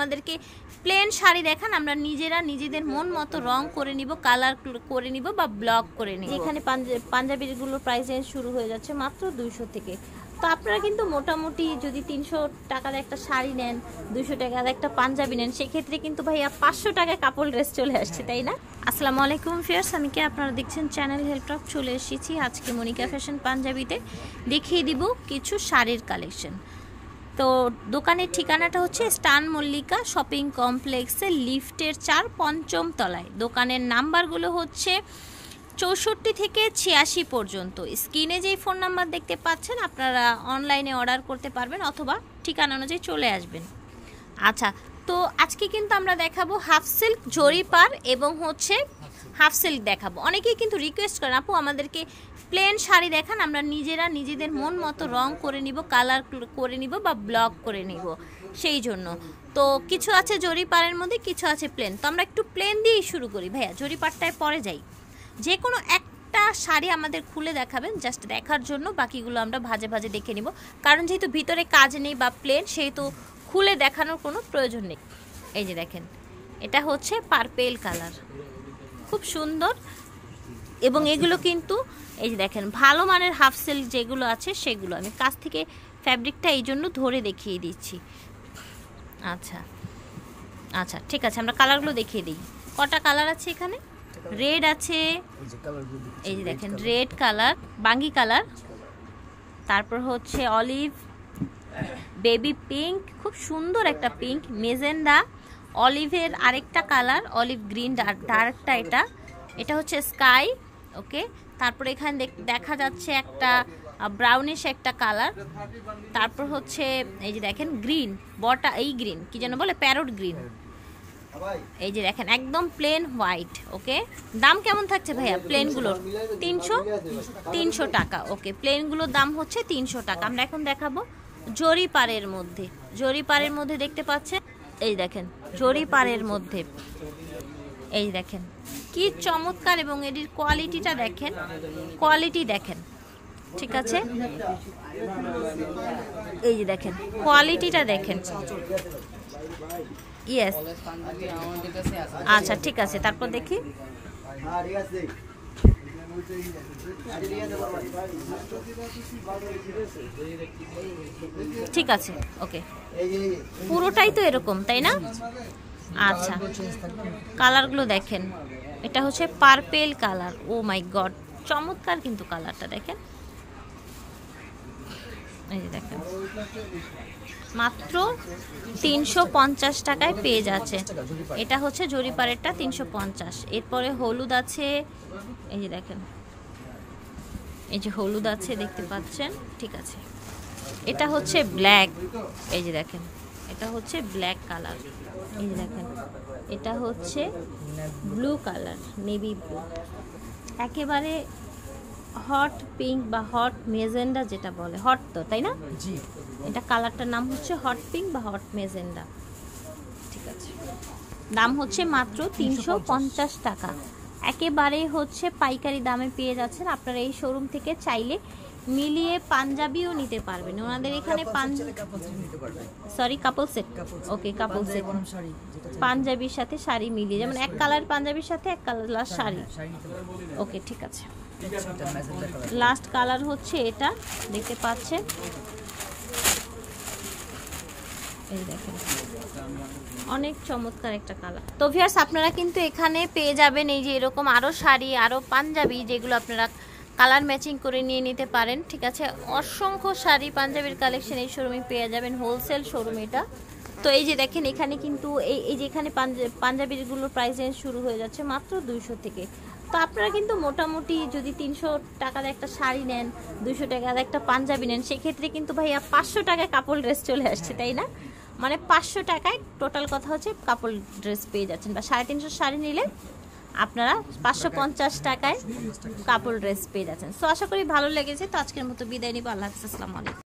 আমাদেরকে প্লেন শাড়ি দেখান আমরা নিজেরা নিজেদের মন মতো রং করে নিব কালার করে নিব বা ব্লক করে নিব। এখানে পাঞ্জাবিগুলোর প্রাইস রেঞ্জ শুরু হয়ে যাচ্ছে মাত্র দুইশো থেকে। তো আপনারা কিন্তু মোটামুটি যদি তিনশো টাকার একটা শাড়ি নেন দুইশো টাকার একটা পাঞ্জাবি নেন সেক্ষেত্রে কিন্তু ভাইয়া পাঁচশো টাকায় কাপড় ড্রেস চলে আসছে তাই না? আসসালামু আলাইকুম ফিয়ার্স আমি কে আপনারা দেখছেন চ্যানেল হেল্পটপ চলে এসেছি আজকে মনিকা ফ্যাশন পাঞ্জাবিতে। দেখিয়ে দিব কিছু শাড়ির কালেকশন তো দোকানের ঠিকানাটা হচ্ছে স্টান মল্লিকা শপিং কমপ্লেক্সে লিফটের চার পঞ্চম তলায়। দোকানের নাম্বারগুলো হচ্ছে চৌষট্টি থেকে ছিয়াশি পর্যন্ত। স্ক্রিনে যেই ফোন নাম্বার দেখতে পাচ্ছেন, আপনারা অনলাইনে অর্ডার করতে পারবেন অথবা ঠিকানা অনুযায়ী চলে আসবেন। আচ্ছা তো আজকে কিন্তু আমরা দেখাবো হাফ সিল্ক জরিপার এবং হচ্ছে হাফ সিল্ক দেখাবো। অনেকেই কিন্তু রিকোয়েস্ট করেন, আপু, আমাদেরকে প্লেন শাড়ি দেখান, আমরা নিজেরা নিজেদের মন মতো রং করে নিব কালার করে নিব বা ব্লক করে নিব, সেই জন্য। তো কিছু আছে জরিপারের মধ্যে, কিছু আছে প্লেন তো আমরা একটু প্লেন দিয়েই শুরু করি। ভাইয়া, জরিপারটায় পরে যাই। যে কোনো একটা শাড়ি আমাদের খুলে দেখাবেন জাস্ট দেখার জন্য বাকিগুলো আমরা ভাজে ভাজে দেখে নিব। কারণ যেহেতু ভিতরে কাজ নেই বা প্লেন সেহেতু খুলে দেখানোর কোনো প্রয়োজন নেই। এই যে দেখেন, এটা হচ্ছে পার্পেল কালার খুব সুন্দর এবং এগুলো কিন্তু, এই যে দেখেন, ভালো মানের হাফ সিল্ক যেগুলো আছে সেগুলো। আমি কাছ থেকে ফ্যাব্রিকটা এই জন্য ধরে দেখিয়ে দিচ্ছি। আচ্ছা। আচ্ছা ঠিক আছে, আমরা কালারগুলো দেখিয়ে দিই। কটা কালার আছে এখানে? রেড আছে। এই যে দেখেন রেড কালার বাঙ্গি কালার তারপর হচ্ছে অলিভ বেবি পিঙ্ক খুব সুন্দর একটা পিঙ্ক মেজেন্ডা অলিভের আরেকটা কালার অলিভ গ্রিন ডার্কটা এটা। এটা হচ্ছে স্কাই ওকে? তারপর এখানে দেখা যাচ্ছে একটা ব্রাউনিশ একটা কালার তারপর হচ্ছে, এই যে দেখেন গ্রিন বটা, এই গ্রিন কি যেন বলে প্যারট গ্রিন এই যে দেখেন, একদম প্লেন হোয়াইট ওকে? দাম কেমন থাকছে ভাইয়া প্লেনগুলোর তিনশো? তিনশো টাকা, ওকে? প্লেনগুলোর দাম হচ্ছে তিনশো টাকা। আমরা এখন দেখাবো জরি পাড়ের মধ্যে। জরি পাড়ের মধ্যে দেখতে পাচ্ছেন? এই দেখেন জরি পাড়ের মধ্যে। এই দেখেন, কি চমৎকার এবং এটির কোয়ালিটিটা দেখেন কোয়ালিটি দেখেন, ঠিক আছে? এই যে দেখেন কোয়ালিটিটা দেখেন। ইয়েস আচ্ছা ঠিক আছে, তারপর দেখি। ঠিক আছে, ওকে। পুরোটাই তো এরকম, তাই না? আচ্ছা। কালারগুলো দেখেন। এটা হচ্ছে purple colour. Oh my god, চমৎকার কিন্তু কালারটা, দেখেন। এই দেখেন। মাত্র তিনশো পঞ্চাশ টাকায় পেয়ে যাচ্ছে। এটা হচ্ছে জরিপারেরটা তিনশো পঞ্চাশ। এরপরে হলুদ আছে। এই যে দেখেন। এই যে হলুদ আছে, দেখতে পাচ্ছেন? ঠিক আছে। এটা হচ্ছে ব্ল্যাক। এই যে দেখেন। এটা হচ্ছে ব্ল্যাক কালার। এই যে দেখেন এটা হচ্ছে ব্লু কালার নেভি ব্লু। একেবারে হট পিঙ্ক বা হট মেজেন্ডা যেটা বলে হট তো তাই না? এটা কালারটার নাম হচ্ছে হট পিঙ্ক বা হট মেজেন্ডা। ঠিক আছে। দাম হচ্ছে মাত্র তিনশো পঞ্চাশ টাকা। একেবারে হচ্ছে পাইকারি দামে পেয়ে যাচ্ছেন। আপনারা এই শোরুম থেকে চাইলে মিলিয়ে পাঞ্জাবিও নিতে পারবেন। ওনাদের এখানে sorry couple set okay couple set পাঞ্জাবির সাথে শাড়ি মিলিয়ে যেমন এক কালার পাঞ্জাবির সাথে এক কালার শাড়ি। শাড়ি ওকে ঠিক আছে। লাস্ট কালার হচ্ছে এটা দেখতে পাচ্ছেন? এই দেখেন। অনেক চমৎকার একটা কালার তো ভিয়ার্স আপনারা কিন্তু এখানে পেয়ে যাবেন এই যে এরকম আরও শাড়ি আরও পাঞ্জাবি যেগুলো আপনারা কালার ম্যাচিং করে নিয়ে নিতে পারেন, ঠিক আছে? অসংখ্য শাড়ি পাঞ্জাবির কালেকশন এই শোরুমে পেয়ে যাবেন হোলসেল শোরুম এটা। তো এই যে দেখেন, এখানে কিন্তু এই এই যে এখানে পাঞ্জাবিগুলোর প্রাইস রেঞ্জ শুরু হয়ে যাচ্ছে মাত্র দুইশো থেকে। তো আপনারা কিন্তু মোটামুটি যদি তিনশো টাকার একটা শাড়ি নেন দুশো টাকার একটা পাঞ্জাবি নেন, সেক্ষেত্রে কিন্তু ভাইয়া পাঁচশো টাকায় কাপড় ড্রেস চলে আসছে, তাই না? মানে পাঁচশো টাকায় টোটাল কথা হচ্ছে কাপড় ড্রেস পেয়ে যাচ্ছেন, বা সাড়ে তিনশো শাড়ি নিলে আপনারা পাঁচশো পঞ্চাশ টাকায় কাপড় ড্রেস পেয়ে যাচ্ছেন। সো আশা করি ভালো লেগেছে। তো আজকের মতো বিদায় নিব। আল্লাহ আসসালামু আলাইকুম।